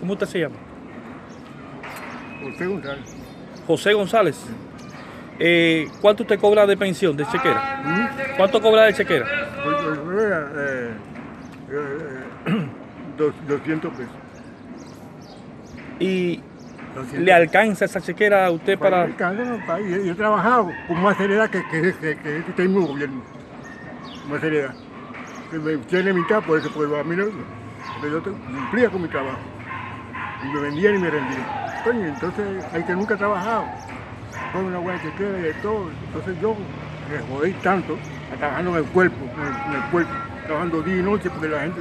¿Cómo usted se llama? José González. José González. Eh, ¿Cuánto usted cobra de pensión de chequera? ¿Cuánto cobra de chequera? Pues, pues, era, eh, eh, eh, dos- 200 pesos. ¿Y 200 le alcanza esa chequera a usted para...? Alcanza, no, pa, y- Yo he trabajado con más seriedad que, que, que, que este mismo gobierno. Más seriedad. Que me tiene mitad por eso, porque a mí no, pero yo te- cumplía con mi trabajo. Y me vendían y me rendían. Entonces hay que nunca trabajado. Con una buena chequera y de todo. Entonces yo me jodí tanto, trabajando en el cuerpo, en el, cuerpo, trabajando día y noche, porque la gente,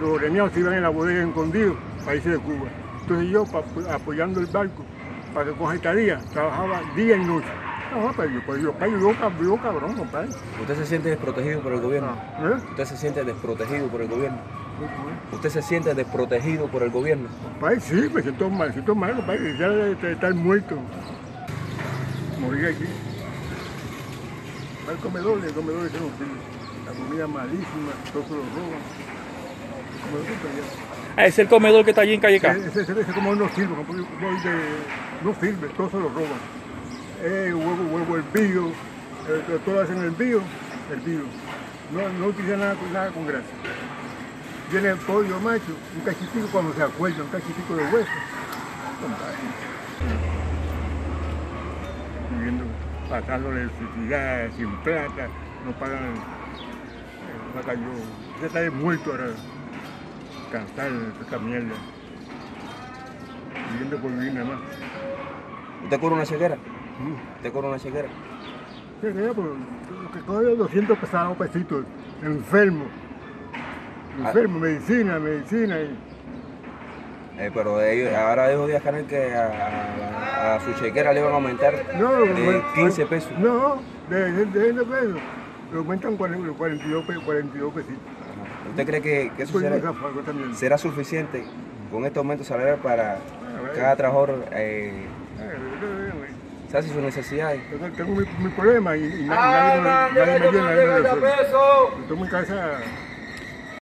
los ordeñados se iban en la bodega escondidos, países de Cuba. Entonces yo, apoyando el barco, para que coja estadía, trabajaba día y noche. No, pero yo, pues, yo, yo, yo, cab- yo cabrón, compadre. ¿Usted se siente desprotegido por el gobierno? ¿Eh? ¿Usted se siente desprotegido por el gobierno? ¿Usted se siente desprotegido por el gobierno? Compadre, sí, me siento mal, me siento mal, compadre, ya de, de estar muerto. Morir aquí. El comedor, el comedor ese no sirve. La comida malísima, todo se lo roban. El comedor está allá. Ah, es el comedor que está allí en Calle K. Ese, ese, ese comedor no sirve, no sirve, todo se lo roban. Eh, huevo, huevo hervido, eh, todo hacen hervido, hervido. No, no utilizan nada, nada con grasa. Viene el pollo macho, un cachitico cuando se acuerda, un cachitico de hueso. Viviendo, pasando necesidad, sin plata, no pagan. Eh, vaca, yo, ya está muerto ahora, cansado de esta mierda. Viviendo por vivir nada más. ¿Usted cobra una chequera? ¿Usted cobra una chequera? Sí, sí, pues, lo que coge 200 pesados pesitos, enfermo. Enfermo, medicina, medicina. Y, Eh, pero ellos- ahora dijo Díaz Canel que a, a- a su chequera le iban a aumentar no, de bueno, 15 pesos. No, de, de, de, de pesos. Lo aumentan 40, 42, pe- 42 pesitos. Ajá. ¿Usted cree que, que eso Pues, será, será suficiente con este aumento salarial para cada trabajador eh, ver. sacie sus necesidades? Tengo, mi, mi problema y, y nadie, me- nadie me llena, nadie me resuelve.